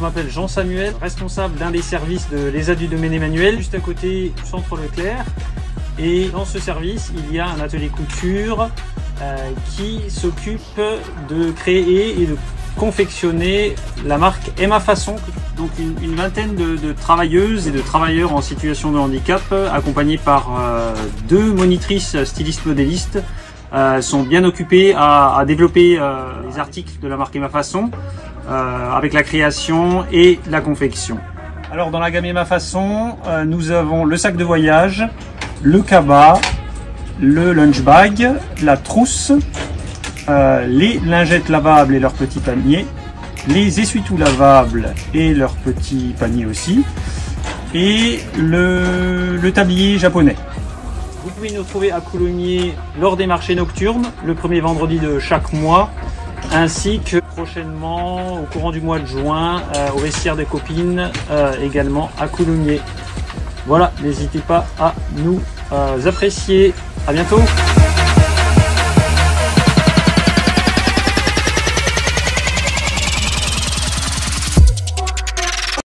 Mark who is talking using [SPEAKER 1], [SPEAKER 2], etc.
[SPEAKER 1] m'appelle Jean-Samuel, responsable d'un des services de l'ESA du domaine Emmanuel, juste à côté du centre Leclerc. Et dans ce service, il y a un atelier couture euh, qui s'occupe de créer et de confectionner la marque Emma Façon. Donc une, vingtaine de, de, travailleuses et de travailleurs en situation de handicap, accompagnés par euh, deux monitrices stylistes modélistes, euh, sont bien occupés à, développer euh, les articles de la marque Façon euh, avec la création et la confection. Alors dans la gamme euh, nous avons le sac de voyage, le cabas, le lunch bag, la trousse, les lingettes lavables et leurs petits paniers, les essuie-tout lavables et leurs petits paniers aussi, et le tablier japonais. Vous pouvez nous trouver à Coulommiers lors des marchés nocturnes, le premier vendredi de chaque mois, ainsi que prochainement au courant du mois de juin euh, au vestiaire des copines, euh, également à Coulommiers. Voilà, n'hésitez pas à nous euh, apprécier. À bientôt